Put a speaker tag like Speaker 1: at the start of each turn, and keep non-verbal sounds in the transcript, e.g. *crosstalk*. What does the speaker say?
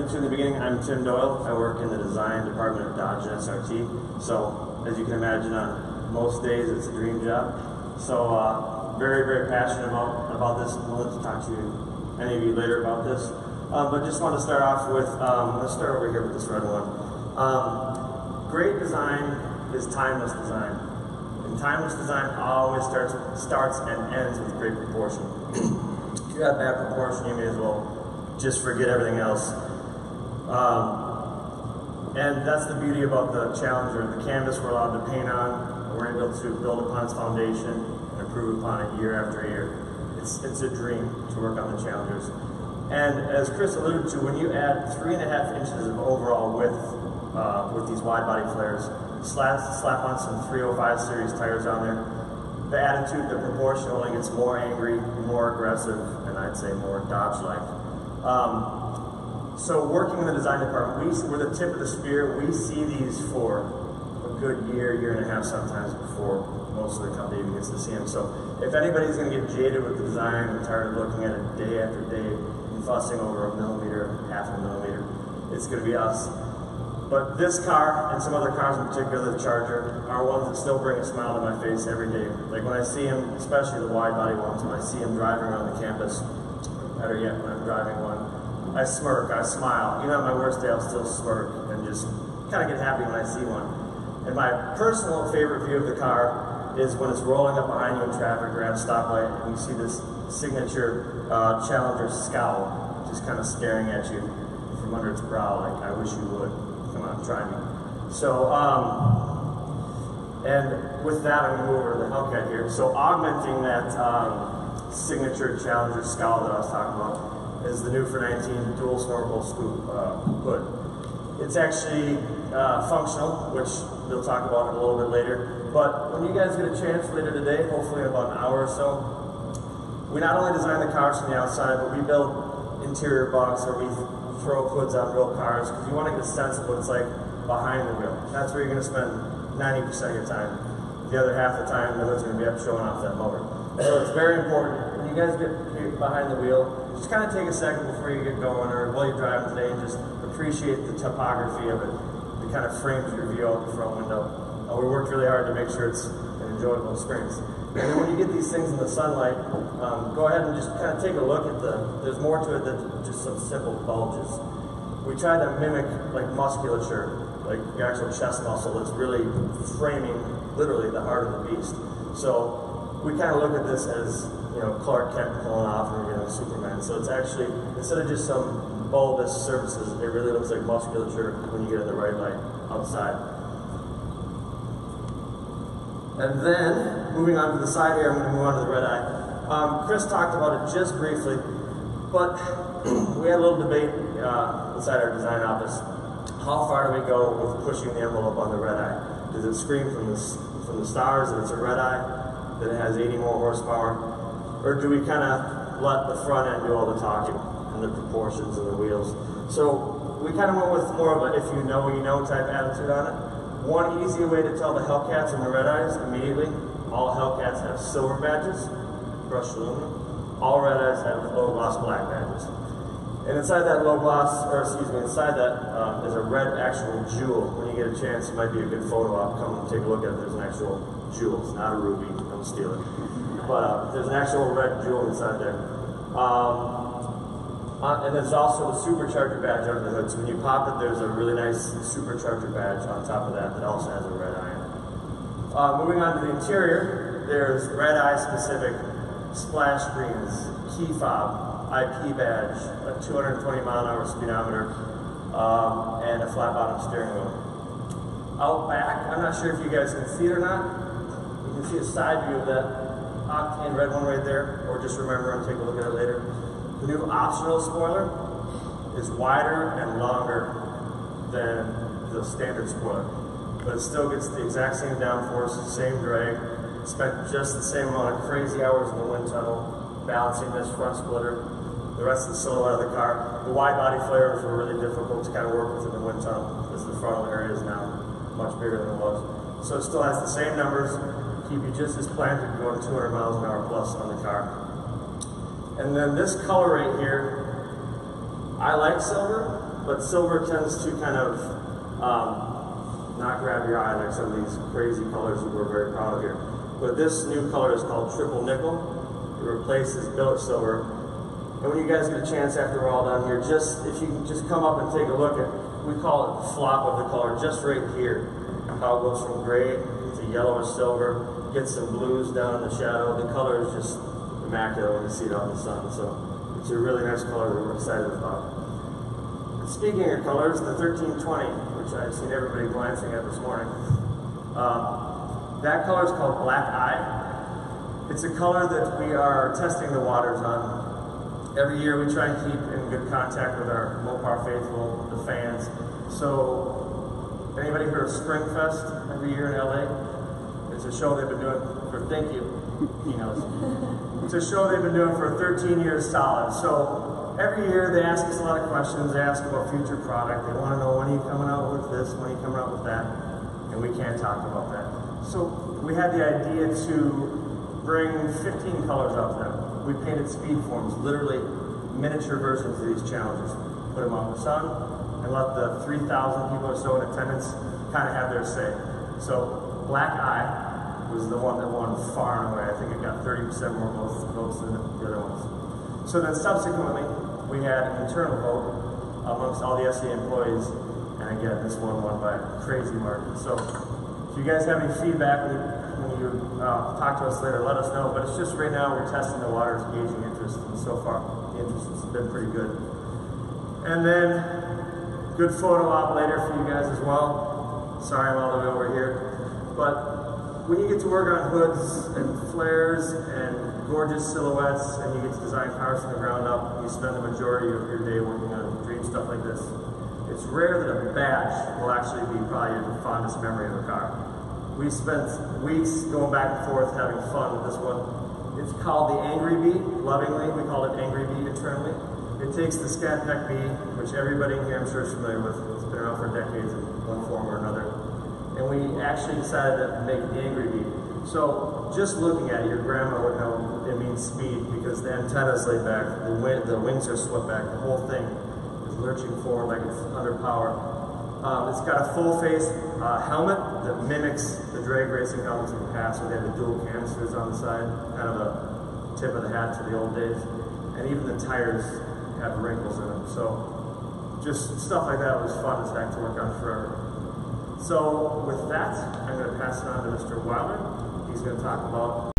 Speaker 1: alluded to in the beginning, I'm Tim Doyle. I work in the design department of Dodge and SRT. So, as you can imagine, on most days it's a dream job. So, uh, very, very passionate about, about this. I'll let you talk to you, any of you later about this. Um, but just want to start off with, um, let's start over here with this red one. Um, great design is timeless design. And timeless design always starts, starts and ends with great proportion. *clears throat* if you have bad proportion, you may as well just forget everything else. Um, and that's the beauty about the Challenger. The canvas we're allowed to paint on, we're able to build upon its foundation and improve upon it year after year. It's, it's a dream to work on the Challengers. And as Chris alluded to, when you add three and a half inches of overall width uh, with these wide body flares, slap, slap on some 305 series tires on there, the attitude, the proportion only gets more angry, more aggressive, and I'd say more Dodge-like. Um, so working in the design department, we, we're the tip of the spear. We see these for a good year, year and a half sometimes before most of the company even gets to see them. So if anybody's going to get jaded with the design and tired of looking at it day after day and fussing over a millimeter, half a millimeter, it's going to be us. But this car and some other cars in particular, the Charger, are ones that still bring a smile to my face every day. Like when I see them, especially the wide body ones, when I see them driving around the campus, better yet, when I'm driving one, I smirk, I smile. Even on my worst day, I'll still smirk and just kind of get happy when I see one. And my personal favorite view of the car is when it's rolling up behind you in traffic or at a stoplight and you see this signature uh, Challenger scowl just kind of staring at you from under its brow like, I wish you would. Come on, try me. So, um, and with that, I'm going to move over to the Hellcat here. So augmenting that um, signature Challenger scowl that I was talking about is the new for 19 dual snorkel scoop uh, hood. It's actually uh, functional, which we'll talk about a little bit later. But when you guys get a chance later today, hopefully in about an hour or so, we not only design the cars from the outside, but we build interior bucks or we throw hoods on real cars because you want to get a sense of what it's like behind the wheel. That's where you're going to spend 90% of your time. The other half of the time, the hood's going to be up showing off that motor. So it's very important. When you guys get behind the wheel, just kind of take a second before you get going or while you're driving today and just appreciate the topography of it. It kind of frames your view out the front window. Uh, we worked really hard to make sure it's an enjoyable experience. And then when you get these things in the sunlight, um, go ahead and just kind of take a look at the, there's more to it than just some simple bulges. We try to mimic like musculature, like the actual chest muscle that's really framing literally the heart of the beast. So we kind of look at this as, you know, Clark Kent pulling off and, you know, Superman. So it's actually, instead of just some bulbous surfaces, it really looks like musculature when you get in the right light outside. And then, moving on to the side here, I'm going to move on to the Redeye. Um, Chris talked about it just briefly, but *clears throat* we had a little debate uh, inside our design office. How far do we go with pushing the envelope on the Redeye? Does it scream from the, from the stars that it's a Redeye? that it has 80 more horsepower? Or do we kind of let the front end do all the talking and the proportions of the wheels? So we kind of went with more of a if you know, you know type attitude on it. One easy way to tell the Hellcats and the Redeyes immediately, all Hellcats have silver badges, brushed aluminum. All Redeyes have low gloss black badges. And inside that low gloss, or excuse me, inside that um, is a red actual jewel. When you get a chance, it might be a good photo op. Come and take a look at it. There's an actual jewel. It's not a ruby. Don't steal it. But uh, there's an actual red jewel inside there. Um, uh, and there's also the supercharger badge under the hood. So when you pop it, there's a really nice supercharger badge on top of that that also has a red eye. Uh, moving on to the interior, there's red eye specific splash screens, key fob, IP badge, a 220 mile an hour speedometer, um, and a flat bottom steering wheel. Out back, I'm not sure if you guys can see it or not, You can see a side view of that octane red one right there, or just remember and take a look at it later. The new optional spoiler is wider and longer than the standard spoiler, but it still gets the exact same downforce, same drag, spent just the same amount of crazy hours in the wind tunnel balancing this front splitter, the rest of the silhouette of the car. The wide body flares were really difficult to kind of work with in the wind tunnel because the frontal area is now much bigger than it was. So it still has the same numbers, keep you just as planted going 200 miles an hour plus on the car. And then this color right here, I like silver, but silver tends to kind of um, not grab your eye like some of these crazy colors that we're very proud of here. But this new color is called triple nickel. It replaces billet silver. And when you guys get a chance after we're all done here, just if you can just come up and take a look at, we call it the flop of the color, just right here. How it goes from gray to yellow or silver, get some blues down in the shadow. The color is just immaculate when you see it out in the sun. So it's a really nice color that we're excited about. Speaking of colors, the 1320, which I've seen everybody glancing at this morning, um, that color is called Black Eye. It's a color that we are testing the waters on. Every year we try and keep good contact with our Mopar faithful, the fans. So, anybody heard of Springfest every year in LA? It's a show they've been doing for, thank you, he knows. *laughs* It's a show they've been doing for 13 years solid. So, every year they ask us a lot of questions. They ask about future product. They want to know when are you coming out with this, when are you coming out with that, and we can't talk about that. So, we had the idea to bring 15 colors out to them. We painted speed forms, literally miniature versions of these Challengers. Put them in the sun and let the 3,000 people or so in attendance kind of have their say. So Black Eye was the one that won far and away. I think it got 30% more votes, votes than the other ones. So then subsequently, we had an internal vote amongst all the SE employees, and again, this one won by crazy margin. So if you guys have any feedback, when you- when you uh, talk to us later, let us know. But it's just right now we're testing the waters, gauging interest, and so far the interest has been pretty good. And then good photo op later for you guys as well. Sorry I'm all the way over here, but when you get to work on hoods and flares and gorgeous silhouettes, and you get to design cars from the ground up, you spend the majority of your day working on dream stuff like this. It's rare that a badge will actually be probably your fondest memory of a car. We spent weeks going back and forth having fun with this one. It's called the Angry Bee, lovingly. We call it Angry Bee internally. It takes the Scat Pack bee, which everybody in here I'm sure is familiar with. It's been around for decades in one form or another. And we actually decided to make the Angry Bee. So just looking at it, your grandma would know it means speed because the antenna's laid back, the, the wings are swept back, the whole thing is lurching forward like it's under power. Um, it's got a full face uh, helmet that mimics the drag racing helmets of the past, where they had the dual canisters on the side, kind of a tip of the hat to the old days. And even the tires have wrinkles in them. So just stuff like that was fun as heck to work on forever. So with that, I'm going to pass it on to Mr. Wilder. He's going to talk about